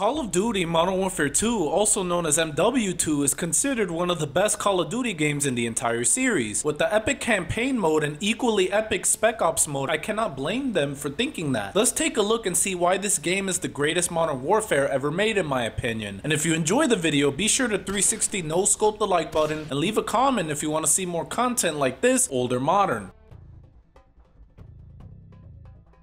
Call of Duty Modern Warfare 2, also known as MW2, is considered one of the best Call of Duty games in the entire series. With the epic campaign mode and equally epic Spec Ops mode, I cannot blame them for thinking that. Let's take a look and see why this game is the greatest Modern Warfare ever made in my opinion. And if you enjoy the video, be sure to 360 no scope the like button and leave a comment if you want to see more content like this, old or modern.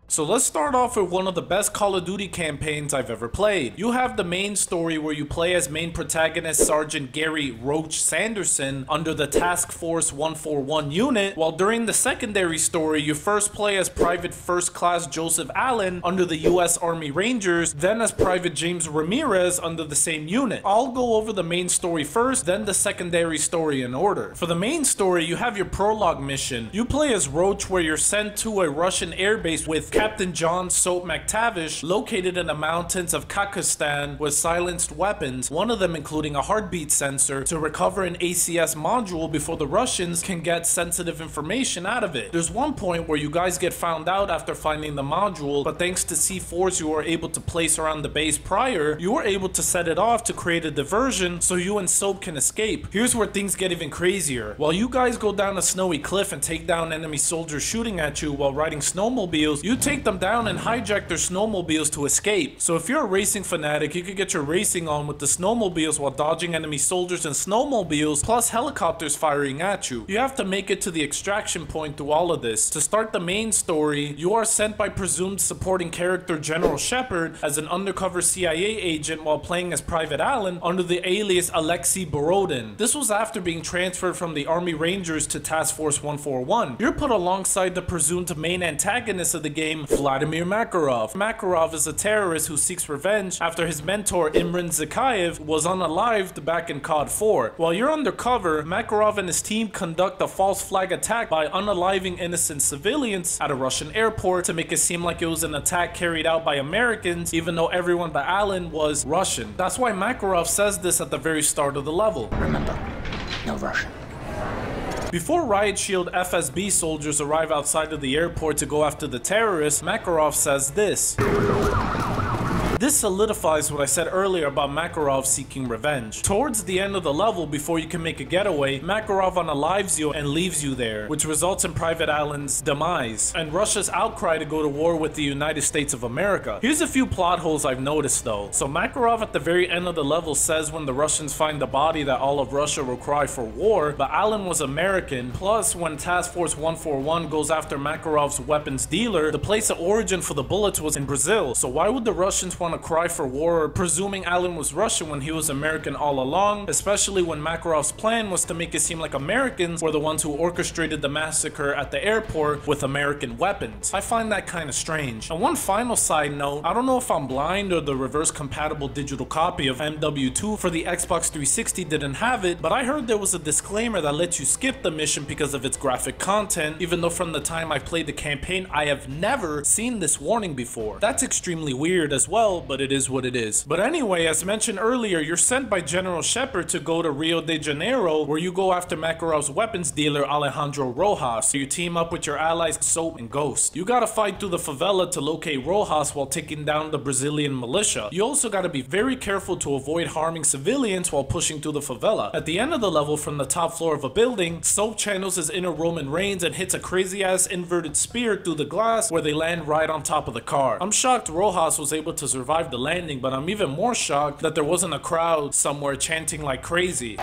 So let's start off with one of the best Call of Duty campaigns I've ever played. You have the main story where you play as main protagonist Sergeant Gary Roach Sanderson under the Task Force 141 unit, while during the secondary story you first play as Private First Class Joseph Allen under the US Army Rangers, then as Private James Ramirez under the same unit. I'll go over the main story first, then the secondary story in order. For the main story, you have your prologue mission. You play as Roach where you're sent to a Russian airbase with Captain John Soap McTavish, located in the mountains of Kazakhstan with silenced weapons, one of them including a heartbeat sensor, to recover an ACS module before the Russians can get sensitive information out of it. There's one point where you guys get found out after finding the module, but thanks to C4s you were able to place around the base prior, you were able to set it off to create a diversion so you and Soap can escape. Here's where things get even crazier. While you guys go down a snowy cliff and take down enemy soldiers shooting at you while riding snowmobiles, you take them down and hijack their snowmobiles to escape. So if you're a racing fanatic, you could get your racing on with the snowmobiles while dodging enemy soldiers and snowmobiles, plus helicopters firing at you. You have to make it to the extraction point through all of this. To start the main story, you are sent by presumed supporting character General Shepard as an undercover CIA agent while playing as Private Allen under the alias Alexei Borodin. This was after being transferred from the Army Rangers to Task Force 141. You're put alongside the presumed main antagonist of the game, Vladimir Makarov. Makarov is a terrorist who seeks revenge after his mentor Imran Zakhaev was unalived back in COD 4. While you're undercover, Makarov and his team conduct a false flag attack by unaliving innocent civilians at a Russian airport to make it seem like it was an attack carried out by Americans, even though everyone but Allen was Russian. That's why Makarov says this at the very start of the level. Remember, no Russian. Before Riot Shield FSB soldiers arrive outside of the airport to go after the terrorists, Makarov says this. This solidifies what I said earlier about Makarov seeking revenge. Towards the end of the level, before you can make a getaway, Makarov unalives you and leaves you there, which results in Private Allen's demise, and Russia's outcry to go to war with the United States of America. Here's a few plot holes I've noticed though. So Makarov at the very end of the level says when the Russians find the body that all of Russia will cry for war, but Allen was American, plus when Task Force 141 goes after Makarov's weapons dealer, the place of origin for the bullets was in Brazil, so why would the Russians want to cry for war, presuming Allen was Russian when he was American all along, especially when Makarov's plan was to make it seem like Americans were the ones who orchestrated the massacre at the airport with American weapons. I find that kind of strange. And one final side note, I don't know if I'm blind or the reverse compatible digital copy of MW2 for the Xbox 360 didn't have it, but I heard there was a disclaimer that lets you skip the mission because of its graphic content, even though from the time I played the campaign, I have never seen this warning before. That's extremely weird as well, but it is what it is. But anyway, as mentioned earlier, you're sent by General Shepard to go to Rio de Janeiro, where you go after Makarov's weapons dealer Alejandro Rojas. So you team up with your allies Soap and Ghost. You gotta fight through the favela to locate Rojas while taking down the Brazilian militia. You also gotta be very careful to avoid harming civilians while pushing through the favela. At the end of the level from the top floor of a building, Soap channels his inner Roman Reigns and hits a crazy ass inverted spear through the glass where they land right on top of the car. I'm shocked Rojas was able to survive the landing, but I'm even more shocked that there wasn't a crowd somewhere chanting like crazy.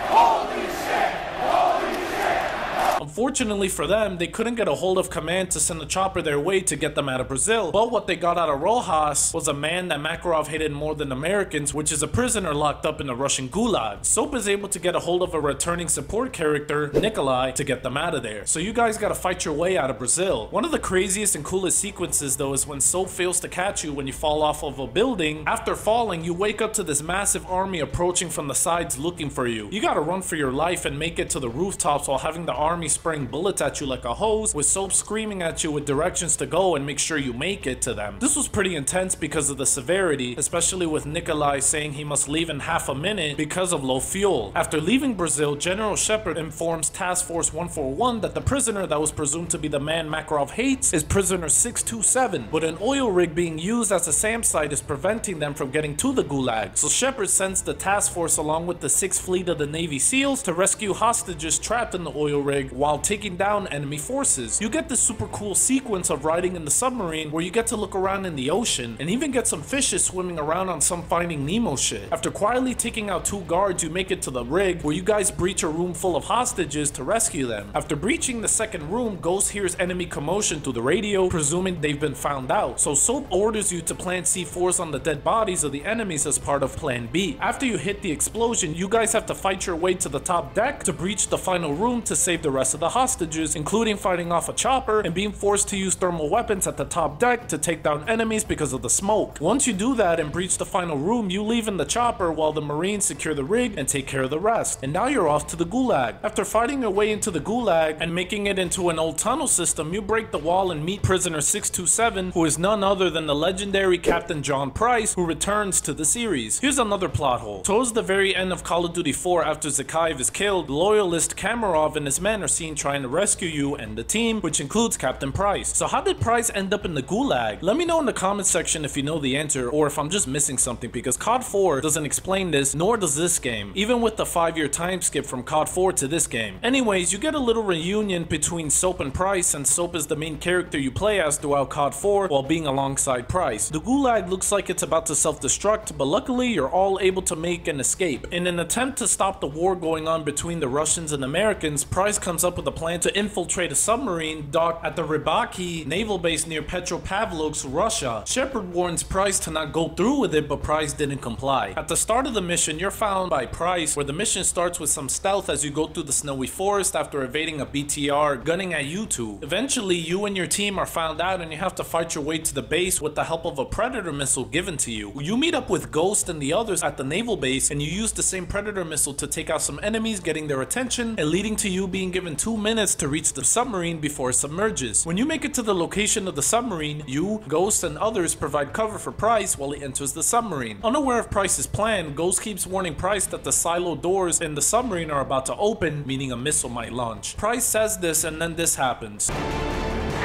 Unfortunately for them, they couldn't get a hold of command to send a chopper their way to get them out of Brazil. But what they got out of Rojas was a man that Makarov hated more than Americans, which is a prisoner locked up in a Russian gulag. Soap is able to get a hold of a returning support character, Nikolai, to get them out of there. So you guys gotta fight your way out of Brazil. One of the craziest and coolest sequences though is when Soap fails to catch you when you fall off of a building. After falling, you wake up to this massive army approaching from the sides looking for you. You gotta run for your life and make it to the rooftops while having the army spraying bullets at you like a hose, with Soap screaming at you with directions to go and make sure you make it to them. This was pretty intense because of the severity, especially with Nikolai saying he must leave in half a minute because of low fuel. After leaving Brazil, General Shepard informs Task Force 141 that the prisoner that was presumed to be the man Makarov hates is prisoner 627, but an oil rig being used as a SAM site is preventing them from getting to the Gulag. So Shepard sends the task force along with the 6th Fleet of the Navy SEALs to rescue hostages trapped in the oil rig while taking down enemy forces. You get this super cool sequence of riding in the submarine where you get to look around in the ocean and even get some fishes swimming around on some Finding Nemo shit. After quietly taking out two guards, you make it to the rig where you guys breach a room full of hostages to rescue them. After breaching the second room, Ghost hears enemy commotion through the radio, presuming they've been found out. So Soap orders you to plant C4s on the dead bodies of the enemies as part of Plan B. After you hit the explosion, you guys have to fight your way to the top deck to breach the final room to save the rest of the hostages, including fighting off a chopper and being forced to use thermal weapons at the top deck to take down enemies because of the smoke. Once you do that and breach the final room, you leave in the chopper while the marines secure the rig and take care of the rest. And now you're off to the gulag. After fighting your way into the gulag and making it into an old tunnel system, you break the wall and meet prisoner 627, who is none other than the legendary Captain John Price, who returns to the series. Here's another plot hole. Towards the very end of Call of Duty 4 after Zakhaev is killed, loyalist Kamarov and his men are seen trying to rescue you and the team, which includes Captain Price. So how did Price end up in the gulag? Let me know in the comment section if you know the answer or if I'm just missing something because COD 4 doesn't explain this, nor does this game, even with the 5 year time skip from COD 4 to this game. Anyways, you get a little reunion between Soap and Price, and Soap is the main character you play as throughout COD 4 while being alongside Price. The gulag looks like it's about to self-destruct, but luckily you're all able to make an escape. In an attempt to stop the war going on between the Russians and Americans, Price comes up with a plan to infiltrate a submarine docked at the Rybaki naval base near Petropavlovsk, Russia. Shepard warns Price to not go through with it, but Price didn't comply. At the start of the mission, you're found by Price, where the mission starts with some stealth as you go through the snowy forest after evading a BTR gunning at you two. Eventually, you and your team are found out and you have to fight your way to the base with the help of a Predator missile given to you. You meet up with Ghost and the others at the naval base and you use the same Predator missile to take out some enemies, getting their attention and leading to you being given two minutes to reach the submarine before it submerges. When you make it to the location of the submarine, you, Ghost, and others provide cover for Price while he enters the submarine. Unaware of Price's plan, Ghost keeps warning Price that the silo doors in the submarine are about to open, meaning a missile might launch. Price says this and then this happens.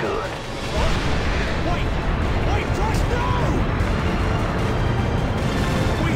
Good.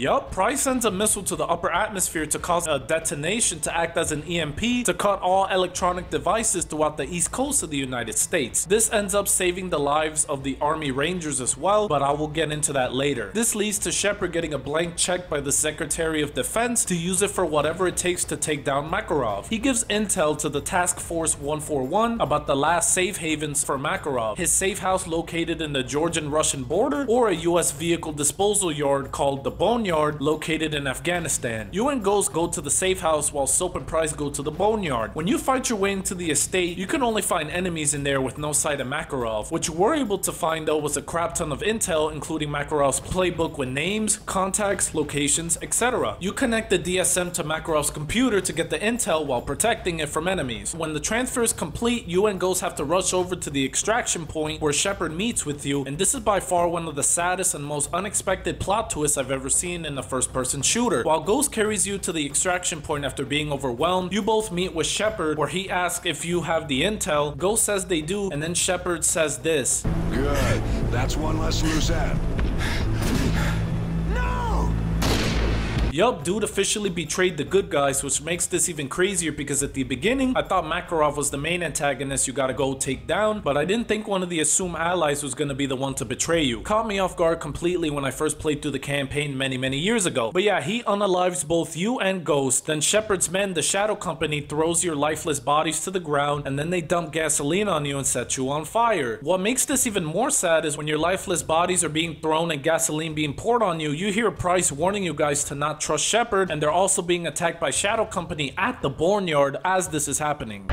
Yup, Price sends a missile to the upper atmosphere to cause a detonation to act as an EMP to cut all electronic devices throughout the east coast of the United States. This ends up saving the lives of the Army Rangers as well, but I will get into that later. This leads to Shepard getting a blank check by the Secretary of Defense to use it for whatever it takes to take down Makarov. He gives intel to the Task Force 141 about the last safe havens for Makarov, his safe house located in the Georgian-Russian border, or a US vehicle disposal yard called the Boneyard located in Afghanistan. You and Ghost go to the safe house while Soap and Price go to the Boneyard. When you fight your way into the estate, you can only find enemies in there with no sight of Makarov. What you were able to find though was a crap ton of intel including Makarov's playbook with names, contacts, locations, etc. You connect the DSM to Makarov's computer to get the intel while protecting it from enemies. When the transfer is complete, you and Ghost have to rush over to the extraction point where Shepard meets with you, and this is by far one of the saddest and most unexpected plot twists I've ever seen in a first person shooter. While Ghost carries you to the extraction point after being overwhelmed, you both meet with Shepard where he asks if you have the intel. Ghost says they do, and then Shepard says this. Good. That's one less loose end. Yup, dude officially betrayed the good guys, which makes this even crazier because at the beginning, I thought Makarov was the main antagonist you gotta go take down, but I didn't think one of the assumed allies was gonna be the one to betray you. Caught me off guard completely when I first played through the campaign many, many years ago. But yeah, he unalives both you and Ghost, then Shepard's men, the Shadow Company, throws your lifeless bodies to the ground, and then they dump gasoline on you and set you on fire. What makes this even more sad is when your lifeless bodies are being thrown and gasoline being poured on you, you hear Price warning you guys to not trust Shepard, and they're also being attacked by Shadow Company at the Boneyard as this is happening.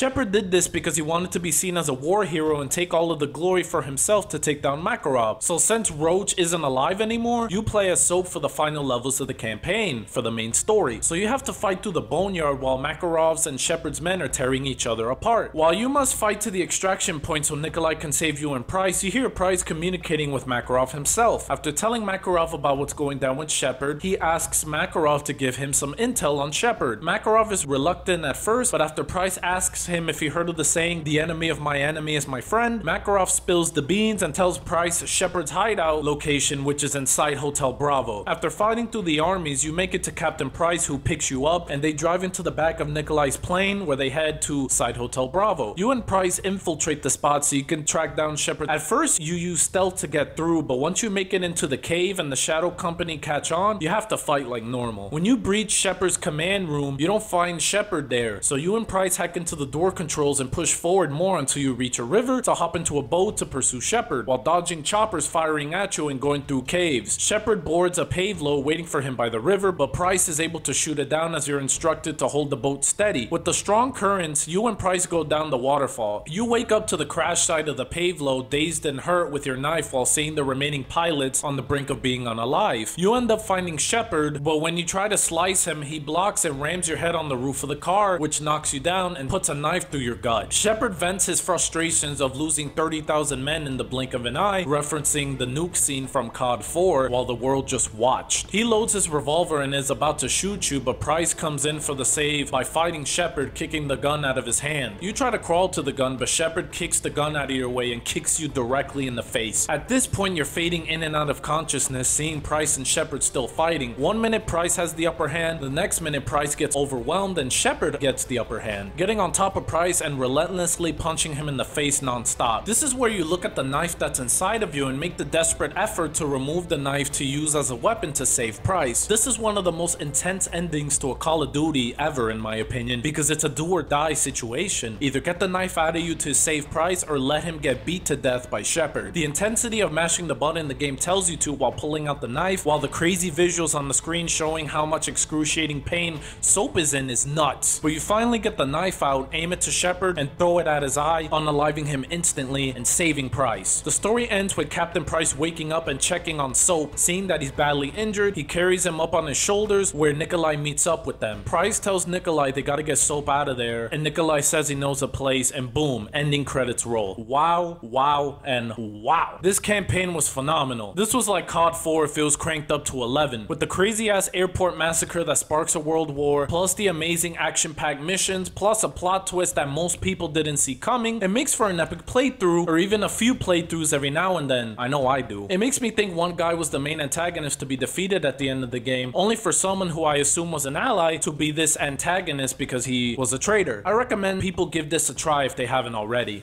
Shepard did this because he wanted to be seen as a war hero and take all of the glory for himself to take down Makarov. So since Roach isn't alive anymore, you play as Soap for the final levels of the campaign, for the main story. So you have to fight through the boneyard while Makarov's and Shepard's men are tearing each other apart. While you must fight to the extraction point so Nikolai can save you and Price, you hear Price communicating with Makarov himself. After telling Makarov about what's going down with Shepard, he asks Makarov to give him some intel on Shepard. Makarov is reluctant at first, but after Price asks him if he heard of the saying, the enemy of my enemy is my friend, Makarov spills the beans and tells Price Shepard's hideout location, which is inside Hotel Bravo. After fighting through the armies, you make it to Captain Price who picks you up and they drive into the back of Nikolai's plane where they head to Site Hotel Bravo. You and Price infiltrate the spot so you can track down Shepard. At first, you use stealth to get through, but once you make it into the cave and the Shadow Company catch on, you have to fight like normal. When you breach Shepard's command room, you don't find Shepard there, so you and Price hack into the door controls and push forward more until you reach a river to hop into a boat to pursue Shepard, while dodging choppers firing at you and going through caves. Shepard boards a pave Pavlo waiting for him by the river, but Price is able to shoot it down as you're instructed to hold the boat steady. With the strong currents, you and Price go down the waterfall. You wake up to the crash site of the pave Pavlo, dazed and hurt with your knife while seeing the remaining pilots on the brink of being unalive. You end up finding Shepard, but when you try to slice him, he blocks and rams your head on the roof of the car, which knocks you down and puts a knife through your gut. Shepard vents his frustrations of losing 30,000 men in the blink of an eye, referencing the nuke scene from COD 4 while the world just watched. He loads his revolver and is about to shoot you, but Price comes in for the save by fighting Shepard, kicking the gun out of his hand. You try to crawl to the gun, but Shepard kicks the gun out of your way and kicks you directly in the face. At this point, you're fading in and out of consciousness, seeing Price and Shepard still fighting. One minute Price has the upper hand, the next minute Price gets overwhelmed and Shepard gets the upper hand, getting on top of Price and relentlessly punching him in the face non-stop. This is where you look at the knife that's inside of you and make the desperate effort to remove the knife to use as a weapon to save Price. This is one of the most intense endings to a Call of Duty ever in my opinion because it's a do or die situation. Either get the knife out of you to save Price or let him get beat to death by Shepard. The intensity of mashing the button the game tells you to while pulling out the knife, while the crazy visuals on the screen showing how much excruciating pain Soap is in is nuts. But you finally get the knife out, aim it to Shepard, and throw it at his eye, unaliving him instantly and saving Price. The story ends with Captain Price waking up and checking on Soap, seeing that he's badly injured, he carries him up on his shoulders where Nikolai meets up with them. Price tells Nikolai they gotta get Soap out of there, and Nikolai says he knows a place, and boom, ending credits roll. Wow, wow, and wow. This campaign was phenomenal. This was like COD 4 if it was cranked up to 11. With the crazy ass airport massacre that sparks a world war, plus the amazing action packed missions, plus a plot twist that most people didn't see coming, it makes for an epic playthrough, or even a few playthroughs every now and then. I know I do. It makes me think one guy was the main antagonist to be defeated at the end of the game, only for someone who I assume was an ally to be this antagonist because he was a traitor. I recommend people give this a try if they haven't already.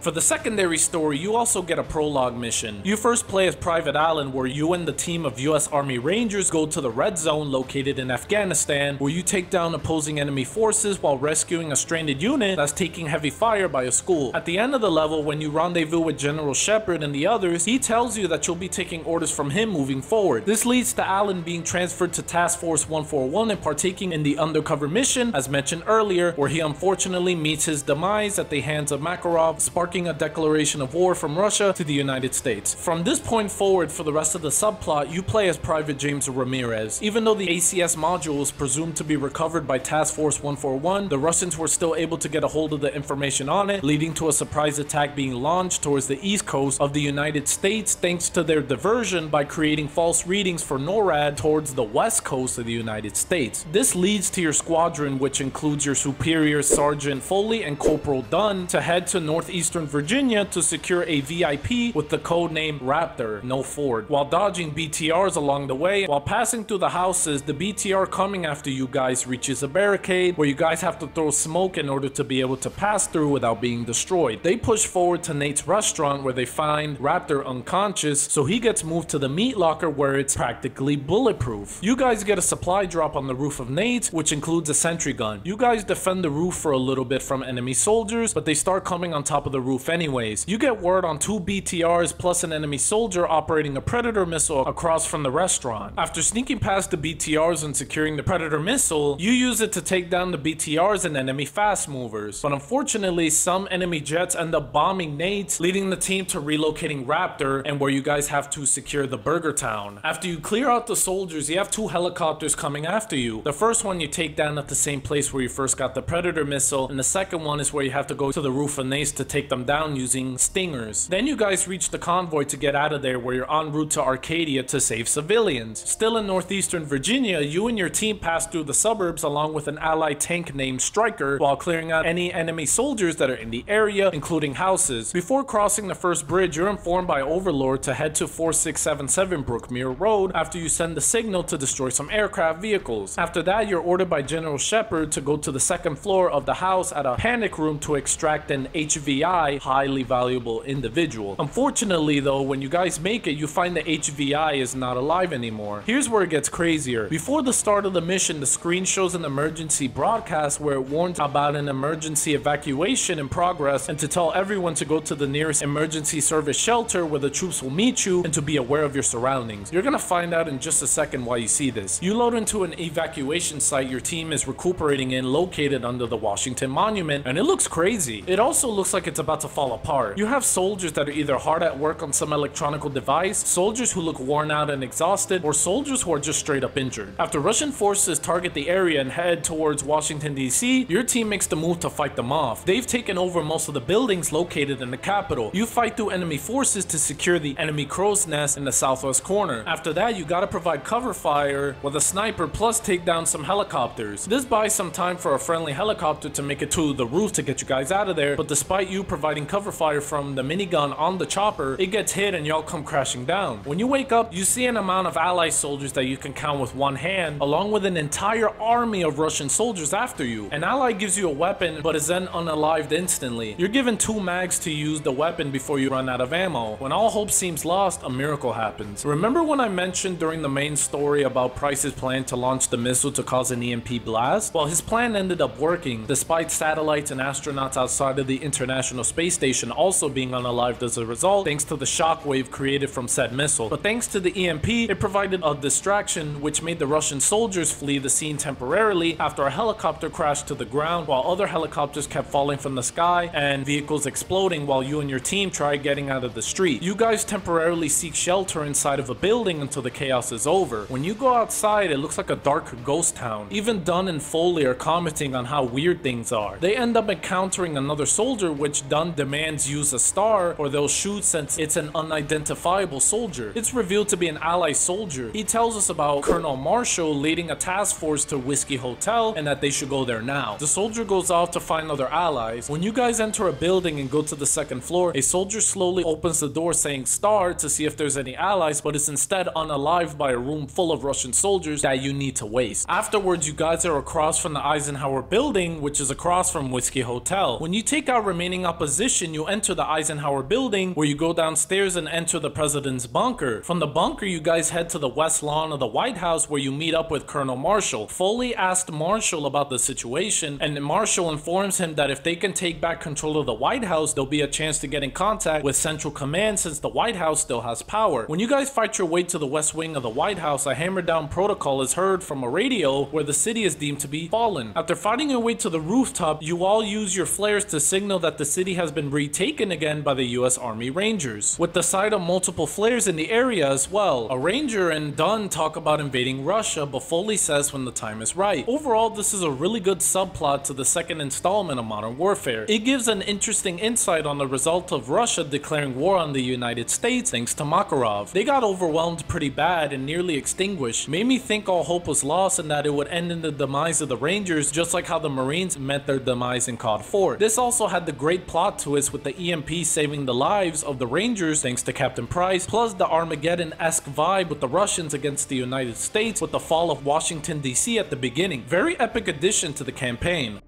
For the secondary story, you also get a prologue mission. You first play as Private Allen, where you and the team of US Army Rangers go to the Red Zone located in Afghanistan, where you take down opposing enemy forces while rescuing a stranded unit that's taking heavy fire by a school. At the end of the level, when you rendezvous with General Shepard and the others, he tells you that you'll be taking orders from him moving forward. This leads to Allen being transferred to Task Force 141 and partaking in the undercover mission, as mentioned earlier, where he unfortunately meets his demise at the hands of Makarov, sparking a declaration of war from Russia to the United States. From this point forward for the rest of the subplot, you play as Private James Ramirez. Even though the ACS module was presumed to be recovered by Task Force 141, the Russians were still able to get a hold of the information on it, leading to a surprise attack being launched towards the east coast of the United States thanks to their diversion by creating false readings for NORAD towards the west coast of the United States. This leads to your squadron, which includes your superior Sergeant Foley and Corporal Dunn, to head to northeastern Virginia to secure a VIP with the code name Raptor, no Ford, while dodging BTRs along the way. While passing through the houses, the BTR coming after you guys reaches a barricade where you guys have to throw smoke in order to be able to pass through without being destroyed. They push forward to Nate's restaurant where they find Raptor unconscious, so he gets moved to the meat locker where it's practically bulletproof. You guys get a supply drop on the roof of Nate's, which includes a sentry gun. You guys defend the roof for a little bit from enemy soldiers, but they start coming on top of the roof roof anyways. You get word on two BTRs plus an enemy soldier operating a Predator missile across from the restaurant. After sneaking past the BTRs and securing the Predator missile, you use it to take down the BTRs and enemy fast movers. But unfortunately, some enemy jets end up bombing Nates, leading the team to relocating Raptor and where you guys have to secure the Burger Town. After you clear out the soldiers, you have two helicopters coming after you. The first one you take down at the same place where you first got the Predator missile, and the second one is where you have to go to the roof of Nates to take them down using stingers. Then you guys reach the convoy to get out of there where you're en route to Arcadia to save civilians. Still in northeastern Virginia, you and your team pass through the suburbs along with an allied tank named Stryker while clearing out any enemy soldiers that are in the area, including houses. Before crossing the first bridge, you're informed by Overlord to head to 4677 Brookmere Road after you send the signal to destroy some aircraft vehicles. After that, you're ordered by General Shepard to go to the second floor of the house at a panic room to extract an HVI, highly valuable individual. Unfortunately though, when you guys make it, you find the HVI is not alive anymore. Here's where it gets crazier. Before the start of the mission, the screen shows an emergency broadcast where it warns about an emergency evacuation in progress and to tell everyone to go to the nearest emergency service shelter where the troops will meet you and to be aware of your surroundings. You're gonna find out in just a second why you see this. You load into an evacuation site your team is recuperating in located under the Washington Monument and it looks crazy. It also looks like it's about to fall apart. You have soldiers that are either hard at work on some electronic device, soldiers who look worn out and exhausted, or soldiers who are just straight up injured. After Russian forces target the area and head towards Washington DC, your team makes the move to fight them off. They've taken over most of the buildings located in the capital. You fight through enemy forces to secure the enemy crow's nest in the southwest corner. After that, you gotta provide cover fire with a sniper plus take down some helicopters. This buys some time for a friendly helicopter to make it to the roof to get you guys out of there, but despite you providing cover fire from the minigun on the chopper, it gets hit and y'all come crashing down. When you wake up, you see an amount of ally soldiers that you can count with one hand, along with an entire army of Russian soldiers after you. An ally gives you a weapon, but is then unalived instantly. You're given two mags to use the weapon before you run out of ammo. When all hope seems lost, a miracle happens. Remember when I mentioned during the main story about Price's plan to launch the missile to cause an EMP blast? Well, his plan ended up working, despite satellites and astronauts outside of the International Space Station also being unalived as a result, thanks to the shockwave created from said missile. But thanks to the EMP, it provided a distraction which made the Russian soldiers flee the scene temporarily after a helicopter crashed to the ground while other helicopters kept falling from the sky and vehicles exploding while you and your team try getting out of the street. You guys temporarily seek shelter inside of a building until the chaos is over. When you go outside, it looks like a dark ghost town. Even Dunn and Foley are commenting on how weird things are. They end up encountering another soldier which Dunn demands use a star or they'll shoot since it's an unidentifiable soldier. It's revealed to be an ally soldier. He tells us about Colonel Marshall leading a task force to Whiskey Hotel and that they should go there now. The soldier goes off to find other allies. When you guys enter a building and go to the second floor, a soldier slowly opens the door saying star to see if there's any allies, but is instead unalived by a room full of Russian soldiers that you need to waste. Afterwards, you guys are across from the Eisenhower building, which is across from Whiskey Hotel. When you take out remaining opposition, you enter the Eisenhower building where you go downstairs and enter the president's bunker. From the bunker, you guys head to the west lawn of the White House where you meet up with Colonel Marshall. Foley asked Marshall about the situation, and Marshall informs him that if they can take back control of the White House, there'll be a chance to get in contact with Central Command since the White House still has power. When you guys fight your way to the west wing of the White House, a hammer down protocol is heard from a radio where the city is deemed to be fallen. After fighting your way to the rooftop, you all use your flares to signal that the city has been retaken again by the US Army Rangers. With the sight of multiple flares in the area as well, a ranger and Dunn talk about invading Russia, but Foley says when the time is right. Overall, this is a really good subplot to the second installment of Modern Warfare. It gives an interesting insight on the result of Russia declaring war on the United States thanks to Makarov. They got overwhelmed pretty bad and nearly extinguished, made me think all hope was lost and that it would end in the demise of the Rangers just like how the Marines met their demise in COD 4. This also had the great plot twist with the EMP saving the lives of the Rangers thanks to Captain Price, plus the Armageddon-esque vibe with the Russians against the United States with the fall of Washington DC at the beginning. Very epic addition to the campaign.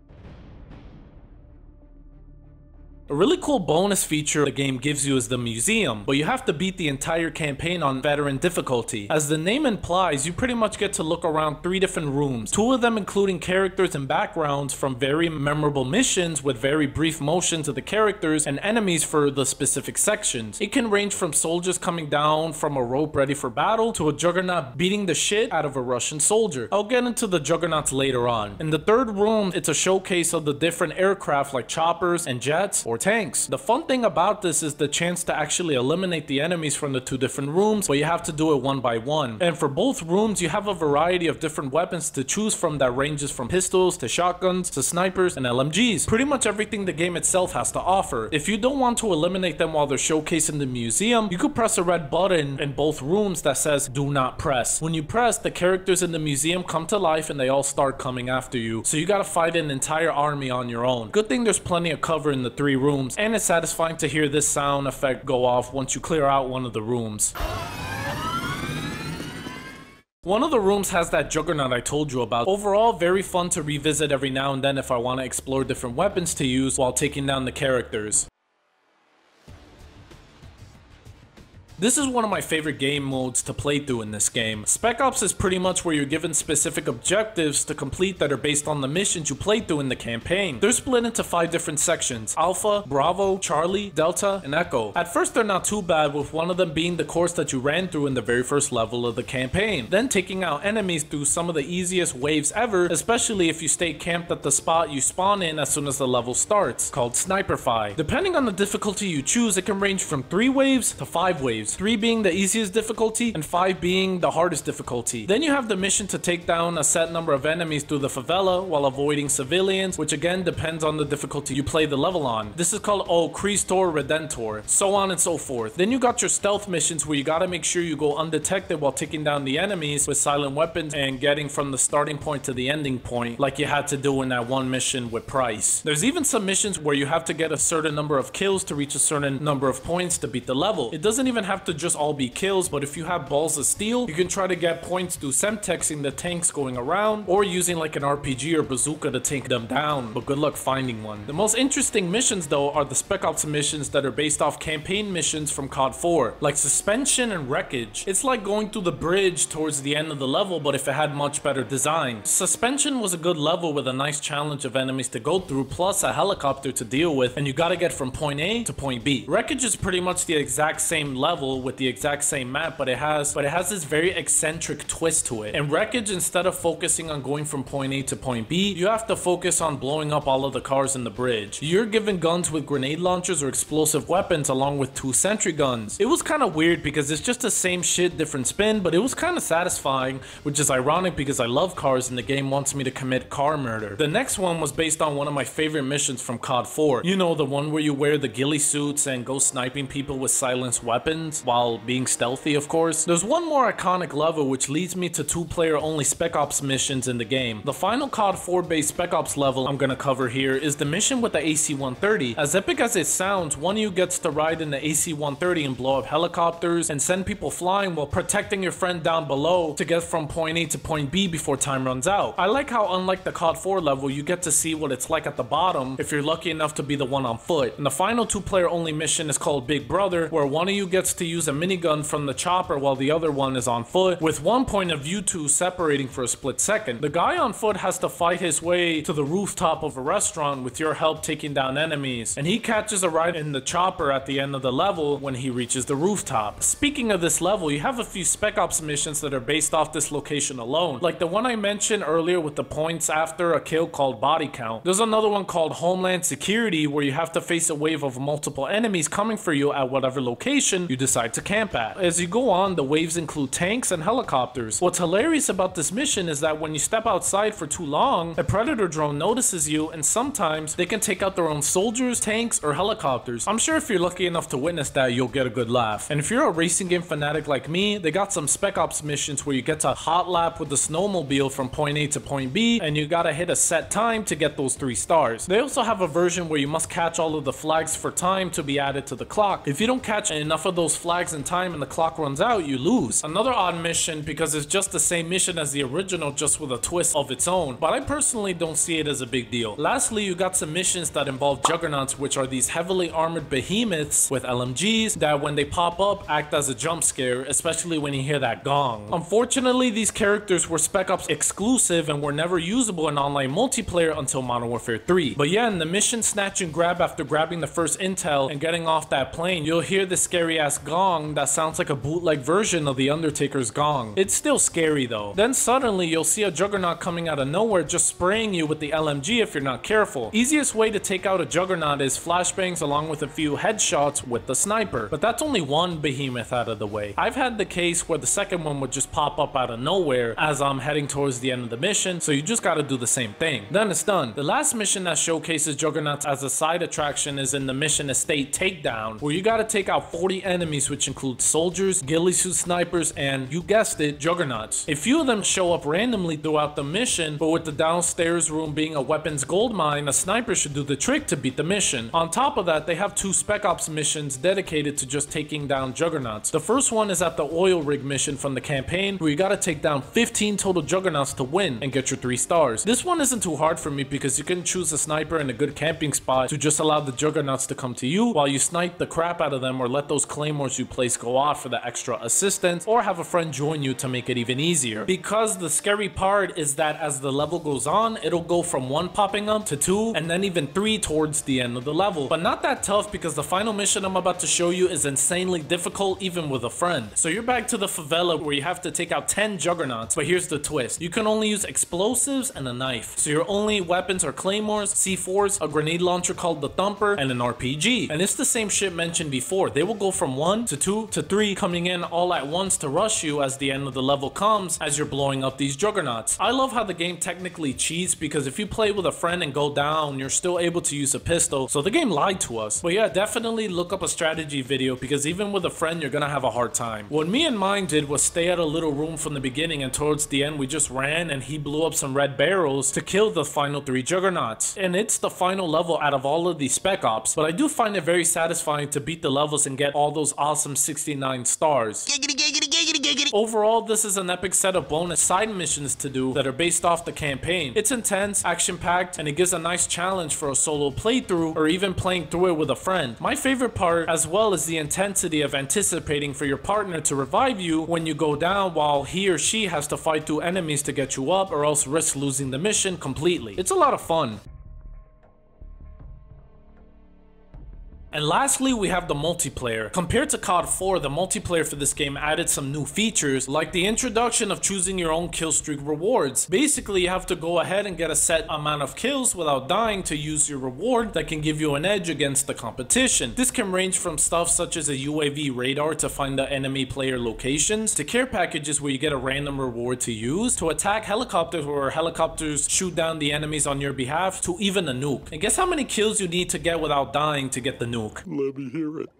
A really cool bonus feature the game gives you is the museum, but you have to beat the entire campaign on veteran difficulty. As the name implies, you pretty much get to look around three different rooms, two of them including characters and backgrounds from very memorable missions with very brief motions of the characters and enemies for the specific sections. It can range from soldiers coming down from a rope ready for battle to a juggernaut beating the shit out of a Russian soldier. I'll get into the juggernauts later on. In the third room, it's a showcase of the different aircraft like choppers and jets or tanks. The fun thing about this is the chance to actually eliminate the enemies from the two different rooms, but you have to do it one by one. And for both rooms, you have a variety of different weapons to choose from that ranges from pistols to shotguns to snipers and LMGs. Pretty much everything the game itself has to offer. If you don't want to eliminate them while they're showcasing the museum, you could press a red button in both rooms that says do not press. When you press, the characters in the museum come to life and they all start coming after you. So you gotta fight an entire army on your own. Good thing there's plenty of cover in the three rooms and it's satisfying to hear this sound effect go off once you clear out one of the rooms. One of the rooms has that juggernaut I told you about. Overall, very fun to revisit every now and then if I want to explore different weapons to use while taking down the characters. This is one of my favorite game modes to play through in this game. Spec Ops is pretty much where you're given specific objectives to complete that are based on the missions you play through in the campaign. They're split into five different sections, Alpha, Bravo, Charlie, Delta, and Echo. At first they're not too bad with one of them being the course that you ran through in the very first level of the campaign. Then taking out enemies through some of the easiest waves ever, especially if you stay camped at the spot you spawn in as soon as the level starts, called Sniper Fi. Depending on the difficulty you choose, it can range from 3 waves to 5 waves 3 being the easiest difficulty, and 5 being the hardest difficulty. Then you have the mission to take down a set number of enemies through the favela while avoiding civilians, which again depends on the difficulty you play the level on. This is called Oh Christor Redentor, so on and so forth. Then you got your stealth missions where you gotta make sure you go undetected while taking down the enemies with silent weapons and getting from the starting point to the ending point, like you had to do in that one mission with Price. There's even some missions where you have to get a certain number of kills to reach a certain number of points to beat the level. It doesn't even have to just all be kills, but if you have balls of steel, you can try to get points through semtexing the tanks going around or using like an RPG or bazooka to take them down, but good luck finding one. The most interesting missions though are the Spec Ops missions that are based off campaign missions from COD 4, like Suspension and Wreckage. It's like going through the bridge towards the end of the level, but if it had much better design. Suspension was a good level with a nice challenge of enemies to go through, plus a helicopter to deal with, and you gotta get from point A to point B. Wreckage is pretty much the exact same level with the exact same map, but it has but it has this very eccentric twist to it. In Wreckage, instead of focusing on going from point A to point B, you have to focus on blowing up all of the cars in the bridge. You're given guns with grenade launchers or explosive weapons along with two sentry guns. It was kind of weird because it's just the same shit, different spin, but it was kind of satisfying, which is ironic because I love cars and the game wants me to commit car murder. The next one was based on one of my favorite missions from COD 4. You know, the one where you wear the ghillie suits and go sniping people with silenced weapons while being stealthy, of course. There's one more iconic level which leads me to two player only Spec Ops missions in the game. The final COD 4 based Spec Ops level I'm gonna cover here is the mission with the AC-130. As epic as it sounds, one of you gets to ride in the AC-130 and blow up helicopters and send people flying while protecting your friend down below to get from point A to point B before time runs out. I like how unlike the COD 4 level, you get to see what it's like at the bottom if you're lucky enough to be the one on foot. And the final two player only mission is called Big Brother, where one of you gets to use a minigun from the chopper while the other one is on foot, with one point of view two separating for a split second. The guy on foot has to fight his way to the rooftop of a restaurant with your help taking down enemies, and he catches a ride in the chopper at the end of the level when he reaches the rooftop. Speaking of this level, you have a few Spec Ops missions that are based off this location alone, like the one I mentioned earlier with the points after a kill called Body Count. There's another one called Homeland Security where you have to face a wave of multiple enemies coming for you at whatever location you decide to camp at. As you go on, the waves include tanks and helicopters. What's hilarious about this mission is that when you step outside for too long, a predator drone notices you and sometimes they can take out their own soldiers, tanks, or helicopters. I'm sure if you're lucky enough to witness that, you'll get a good laugh. And if you're a racing game fanatic like me, they got some Spec Ops missions where you get to hot lap with the snowmobile from point A to point B, and you gotta hit a set time to get those three stars. They also have a version where you must catch all of the flags for time to be added to the clock. If you don't catch enough of those flags in time and the clock runs out, you lose. Another odd mission because it's just the same mission as the original just with a twist of its own, but I personally don't see it as a big deal. Lastly, you got some missions that involve juggernauts which are these heavily armored behemoths with LMGs that when they pop up act as a jump scare, especially when you hear that gong. Unfortunately, these characters were Spec Ops exclusive and were never usable in online multiplayer until Modern Warfare 3. But yeah, in the mission snatch and grab after grabbing the first intel and getting off that plane, you'll hear this scary ass gong that sounds like a bootleg version of the Undertaker's gong. It's still scary though. Then suddenly you'll see a juggernaut coming out of nowhere just spraying you with the LMG if you're not careful. Easiest way to take out a juggernaut is flashbangs along with a few headshots with the sniper. But that's only one behemoth out of the way. I've had the case where the second one would just pop up out of nowhere as I'm heading towards the end of the mission, so you just gotta do the same thing. Then it's done. The last mission that showcases juggernauts as a side attraction is in the mission Estate Takedown, where you gotta take out 40 enemies which include soldiers, ghillie suit snipers, and you guessed it, juggernauts. A few of them show up randomly throughout the mission, but with the downstairs room being a weapons gold mine, a sniper should do the trick to beat the mission. On top of that, they have two Spec Ops missions dedicated to just taking down juggernauts. The first one is at the oil rig mission from the campaign, where you gotta take down 15 total juggernauts to win and get your 3 stars. This one isn't too hard for me because you can choose a sniper and a good camping spot to just allow the juggernauts to come to you while you snipe the crap out of them or let those claymores you place go off for the extra assistance or have a friend join you to make it even easier. Because the scary part is that as the level goes on, it'll go from 1 popping up to 2 and then even 3 towards the end of the level. But not that tough because the final mission I'm about to show you is insanely difficult even with a friend. So you're back to the favela where you have to take out 10 juggernauts, but here's the twist. You can only use explosives and a knife. So your only weapons are claymores, C4s, a grenade launcher called the Thumper, and an RPG. And it's the same shit mentioned before. They will go from 1 to 2 to 3 coming in all at once to rush you as the end of the level comes as you're blowing up these juggernauts. I love how the game technically cheats because if you play with a friend and go down, you're still able to use a pistol. So the game lied to us. But yeah, definitely look up a strategy video because even with a friend, you're gonna have a hard time. What me and mine did was stay at a little room from the beginning and towards the end we just ran and he blew up some red barrels to kill the final three juggernauts. And it's the final level out of all of these spec ops, but I do find it very satisfying to beat the levels and get all those awesome 69 stars. Giggity, giggity, giggity, giggity. Overall, this is an epic set of bonus side missions to do that are based off the campaign. It's intense, action-packed, and it gives a nice challenge for a solo playthrough or even playing through it with a friend. My favorite part as well is the intensity of anticipating for your partner to revive you when you go down while he or she has to fight through enemies to get you up or else risk losing the mission completely. It's a lot of fun. And lastly, we have the multiplayer. Compared to COD 4, the multiplayer for this game added some new features, like the introduction of choosing your own kill streak rewards. Basically, you have to go ahead and get a set amount of kills without dying to use your reward that can give you an edge against the competition. This can range from stuff such as a UAV radar to find the enemy player locations, to care packages where you get a random reward to use, to attack helicopters where helicopters shoot down the enemies on your behalf, to even a nuke. And guess how many kills you need to get without dying to get the nuke? Let me hear it.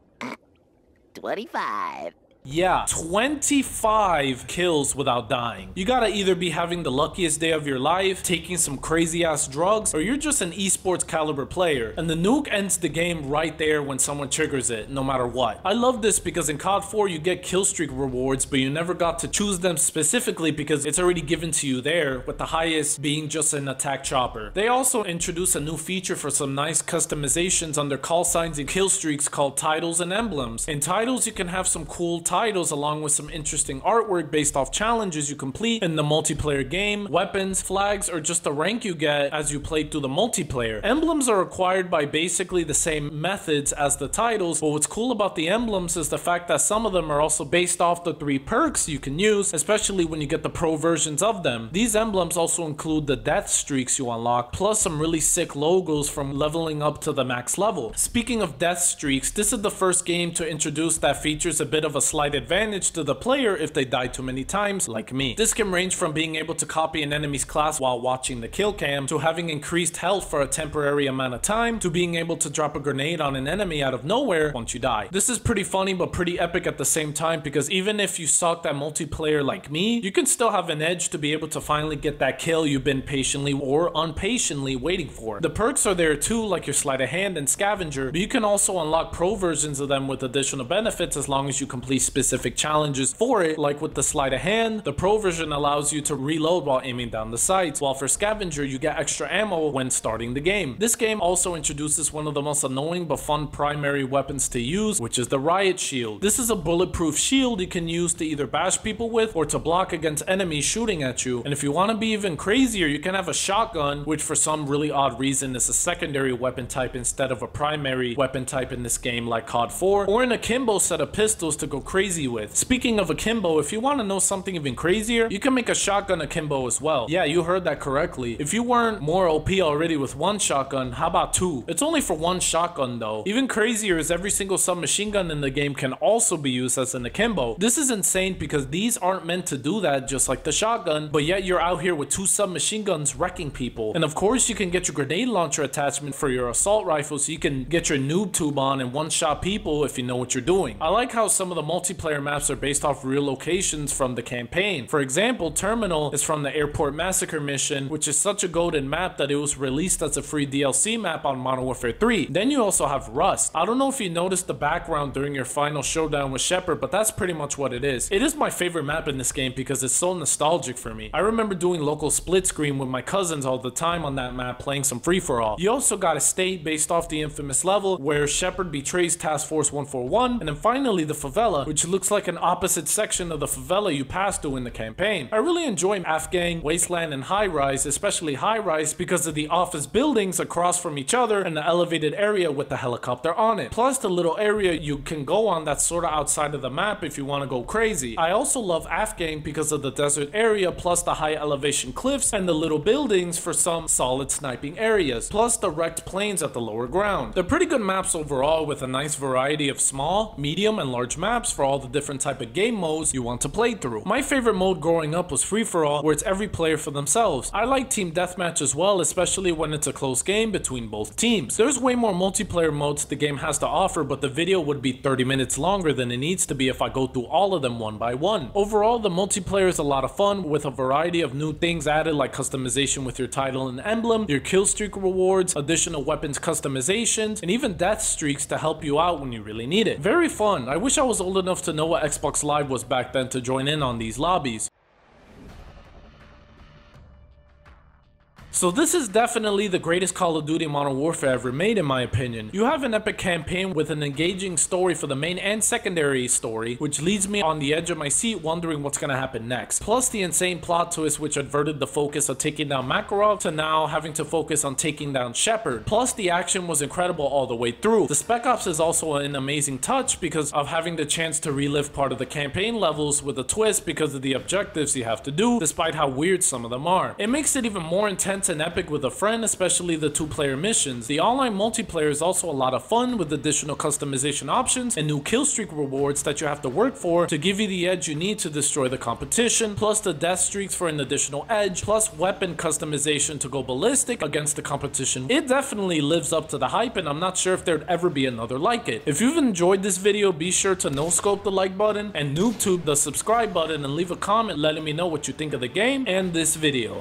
25. Yeah, 25 kills without dying. You gotta either be having the luckiest day of your life, taking some crazy ass drugs, or you're just an esports caliber player. And the nuke ends the game right there when someone triggers it, no matter what. I love this because in COD 4 you get kill streak rewards, but you never got to choose them specifically because it's already given to you there, with the highest being just an attack chopper. They also introduce a new feature for some nice customizations under call signs and kill streaks called titles and emblems. In titles you can have some cool titles along with some interesting artwork based off challenges you complete in the multiplayer game, weapons, flags, or just the rank you get as you play through the multiplayer. Emblems are acquired by basically the same methods as the titles, but what's cool about the emblems is the fact that some of them are also based off the three perks you can use, especially when you get the pro versions of them. These emblems also include the death streaks you unlock, plus some really sick logos from leveling up to the max level. Speaking of death streaks, this is the first game to introduce that features a bit of a slide slight advantage to the player if they die too many times, like me. This can range from being able to copy an enemy's class while watching the kill cam, to having increased health for a temporary amount of time, to being able to drop a grenade on an enemy out of nowhere once you die. This is pretty funny but pretty epic at the same time because even if you suck at multiplayer like me, you can still have an edge to be able to finally get that kill you've been patiently or unpatiently waiting for. The perks are there too, like your sleight of hand and scavenger, but you can also unlock pro versions of them with additional benefits as long as you complete specific challenges for it, like with the sleight of hand, the pro version allows you to reload while aiming down the sights, while for scavenger you get extra ammo when starting the game. This game also introduces one of the most annoying but fun primary weapons to use, which is the riot shield. This is a bulletproof shield you can use to either bash people with or to block against enemies shooting at you. And if you want to be even crazier, you can have a shotgun, which for some really odd reason is a secondary weapon type instead of a primary weapon type in this game like COD 4, or an akimbo set of pistols to go crazy with. Speaking of akimbo, if you want to know something even crazier, you can make a shotgun akimbo as well. Yeah, you heard that correctly. If you weren't more OP already with one shotgun, how about two? It's only for one shotgun though. Even crazier is every single submachine gun in the game can also be used as an akimbo. This is insane because these aren't meant to do that just like the shotgun, but yet you're out here with two submachine guns wrecking people. And of course you can get your grenade launcher attachment for your assault rifle so you can get your noob tube on and one shot people if you know what you're doing. I like how some of the multiplayer maps are based off real locations from the campaign. For example, Terminal is from the Airport Massacre mission, which is such a golden map that it was released as a free DLC map on Modern Warfare 3. Then you also have Rust. I don't know if you noticed the background during your final showdown with Shepard, but that's pretty much what it is. It is my favorite map in this game because it's so nostalgic for me. I remember doing local split screen with my cousins all the time on that map playing some free-for-all. You also got a state based off the infamous level where Shepard betrays Task Force 141, and then finally the favela, which looks like an opposite section of the favela you passed through in the campaign. I really enjoy Afghan, Wasteland, and High Rise, especially High Rise because of the office buildings across from each other and the elevated area with the helicopter on it. Plus the little area you can go on that's sort of outside of the map if you want to go crazy. I also love Afghan because of the desert area plus the high elevation cliffs and the little buildings for some solid sniping areas, plus the wrecked planes at the lower ground. They're pretty good maps overall with a nice variety of small, medium, and large maps for the different type of game modes you want to play through. My favorite mode growing up was free for all where it's every player for themselves. I like team deathmatch as well, especially when it's a close game between both teams. There's way more multiplayer modes the game has to offer, but the video would be 30 minutes longer than it needs to be if I go through all of them one by one. Overall, the multiplayer is a lot of fun with a variety of new things added like customization with your title and emblem, your kill streak rewards, additional weapons customizations, and even death streaks to help you out when you really need it. Very fun. I wish I was old enough to know what Xbox Live was back then to join in on these lobbies. So this is definitely the greatest Call of Duty Modern Warfare ever made in my opinion. You have an epic campaign with an engaging story for the main and secondary story, which leaves me on the edge of my seat wondering what's gonna happen next. Plus the insane plot twist which adverted the focus of taking down Makarov to now having to focus on taking down Shepard. Plus the action was incredible all the way through. The Spec Ops is also an amazing touch because of having the chance to relive part of the campaign levels with a twist because of the objectives you have to do, despite how weird some of them are. It makes it even more intense and epic with a friend, especially the two player missions. The online multiplayer is also a lot of fun with additional customization options and new kill streak rewards that you have to work for to give you the edge you need to destroy the competition, plus the death streaks for an additional edge, plus weapon customization to go ballistic against the competition. It definitely lives up to the hype and I'm not sure if there'd ever be another like it. If you've enjoyed this video, be sure to no scope the like button and noob tube the subscribe button and leave a comment letting me know what you think of the game and this video.